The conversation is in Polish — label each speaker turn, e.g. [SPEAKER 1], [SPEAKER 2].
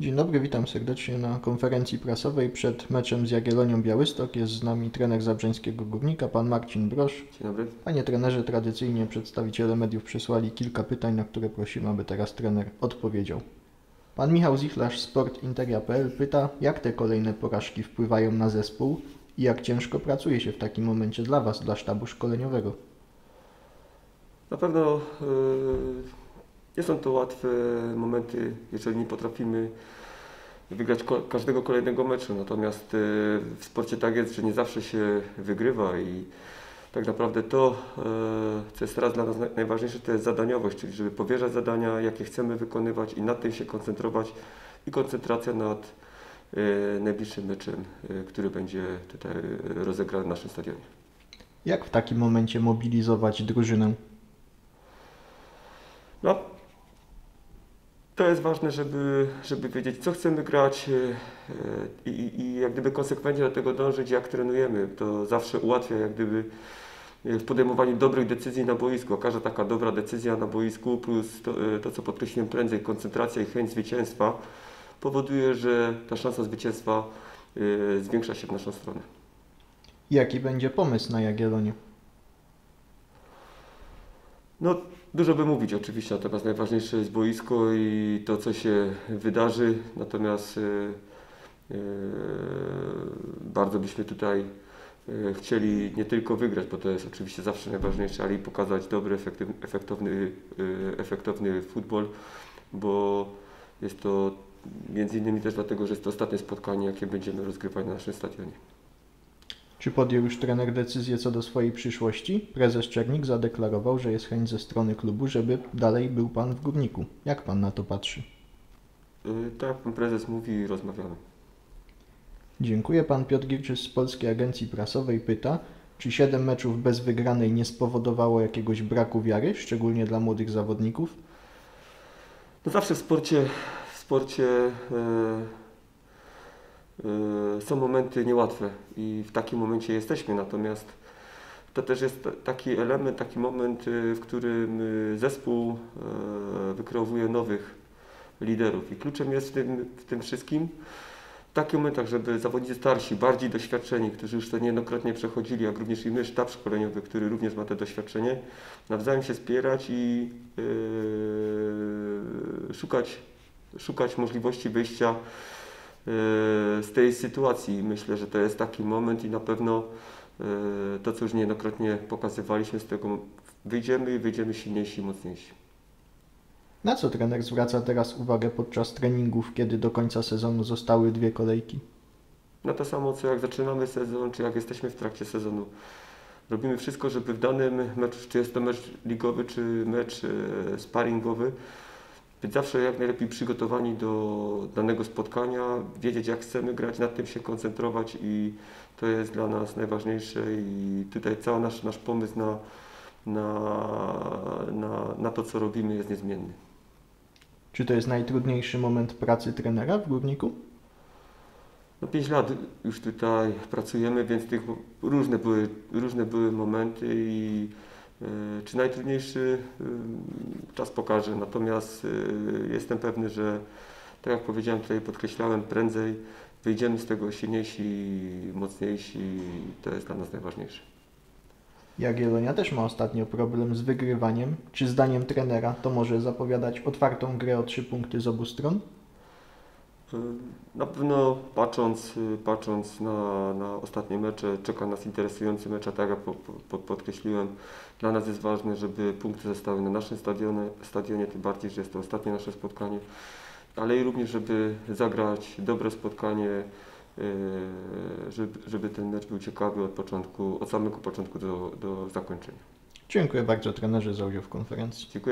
[SPEAKER 1] Dzień dobry, witam serdecznie na konferencji prasowej przed meczem z Jagiellonią Białystok. Jest z nami trener Zabrzeńskiego Górnika, pan Marcin Brosz.
[SPEAKER 2] Dzień dobry.
[SPEAKER 1] Panie trenerze, tradycyjnie przedstawiciele mediów przysłali kilka pytań, na które prosimy, aby teraz trener odpowiedział. Pan Michał Zichlarz, Sport Interia.pl pyta, jak te kolejne porażki wpływają na zespół i jak ciężko pracuje się w takim momencie dla Was, dla sztabu szkoleniowego.
[SPEAKER 2] Na pewno yy, nie są to łatwe momenty, jeżeli nie potrafimy wygrać każdego kolejnego meczu. Natomiast yy, w sporcie tak jest, że nie zawsze się wygrywa i tak naprawdę to, yy, co jest teraz dla nas naj- najważniejsze, to jest zadaniowość, czyli żeby powierzać zadania, jakie chcemy wykonywać i nad tym się koncentrować i koncentracja nad yy, najbliższym meczem, który będzie tutaj rozegrany w naszym stadionie.
[SPEAKER 1] Jak w takim momencie mobilizować drużynę?
[SPEAKER 2] No, to jest ważne, żeby, żeby wiedzieć, co chcemy grać e, e, i, i jak gdyby konsekwentnie do tego dążyć, jak trenujemy. To zawsze ułatwia jak gdyby e, w podejmowaniu dobrych decyzji na boisku. A Każda taka dobra decyzja na boisku plus to, to co podkreśliłem prędzej, koncentracja i chęć zwycięstwa powoduje, że ta szansa zwycięstwa zwiększa się w naszą stronę.
[SPEAKER 1] Jaki będzie pomysł na Jagiellonię?
[SPEAKER 2] No, dużo by mówić oczywiście, natomiast najważniejsze jest boisko i to, co się wydarzy. Natomiast e, e, bardzo byśmy tutaj e, chcieli nie tylko wygrać, bo to jest oczywiście zawsze najważniejsze, ale i pokazać dobry, efektowny, e, efektowny futbol, bo jest to między innymi też dlatego, że jest to ostatnie spotkanie, jakie będziemy rozgrywać na naszym stadionie.
[SPEAKER 1] Czy podjął już trener decyzję co do swojej przyszłości? Prezes Czernik zadeklarował, że jest chęć ze strony klubu, żeby dalej był pan w górniku. Jak pan na to patrzy?
[SPEAKER 2] E, Tak pan prezes mówi, rozmawiamy.
[SPEAKER 1] Dziękuję. Pan Piotr Girczysz z Polskiej Agencji Prasowej pyta, czy 7 meczów bez wygranej nie spowodowało jakiegoś braku wiary, szczególnie dla młodych zawodników?
[SPEAKER 2] No zawsze w sporcie, w sporcie e, są momenty niełatwe i w takim momencie jesteśmy, natomiast to też jest ta- taki element, taki moment, e, w którym e, zespół wykreowuje nowych liderów. I kluczem jest w tym, w tym wszystkim w takich momentach, żeby zawodnicy starsi, bardziej doświadczeni, którzy już to niejednokrotnie przechodzili, jak również i my, sztab szkoleniowy, który również ma to doświadczenie, nawzajem się wspierać i yy, szukać, szukać możliwości wyjścia z tej sytuacji. Myślę, że to jest taki moment i na pewno yy, to, co już niejednokrotnie pokazywaliśmy, z tego wyjdziemy i wyjdziemy silniejsi i mocniejsi.
[SPEAKER 1] Na co trener zwraca teraz uwagę podczas treningów, kiedy do końca sezonu zostały dwie kolejki?
[SPEAKER 2] Na to samo, co jak zaczynamy sezon, czy jak jesteśmy w trakcie sezonu. Robimy wszystko, żeby w danym meczu, czy jest to mecz ligowy, czy mecz e, sparingowy, być zawsze jak najlepiej przygotowani do danego spotkania, wiedzieć jak chcemy grać, nad tym się koncentrować i to jest dla nas najważniejsze i tutaj cały nasz, nasz pomysł na, na, na, na to, co robimy jest niezmienny.
[SPEAKER 1] Czy to jest najtrudniejszy moment pracy trenera w górniku?
[SPEAKER 2] No 5 lat już tutaj pracujemy, więc tych różne były, różne były momenty i czy najtrudniejszy e, czas pokaże. Natomiast e, jestem pewny, że tak jak powiedziałem, tutaj podkreślałem, prędzej wyjdziemy z tego silniejsi, mocniejsi to jest dla nas najważniejsze.
[SPEAKER 1] Jagiellonia też ma ostatnio problem z wygrywaniem. Czy zdaniem trenera to może zapowiadać otwartą grę o trzy punkty z obu stron?
[SPEAKER 2] Na pewno patrząc, patrząc na, na ostatnie mecze, czeka nas interesujący mecz, a tak jak po, po, podkreśliłem, dla nas jest ważne, żeby punkty zostały na naszym stadionie, stadionie, tym bardziej, że jest to ostatnie nasze spotkanie, ale i również, żeby zagrać dobre spotkanie, yy, żeby, żeby ten mecz był ciekawy od początku, od samego początku do, do zakończenia.
[SPEAKER 1] Dziękuję bardzo trenerze za udział w konferencji.
[SPEAKER 2] Dziękuję.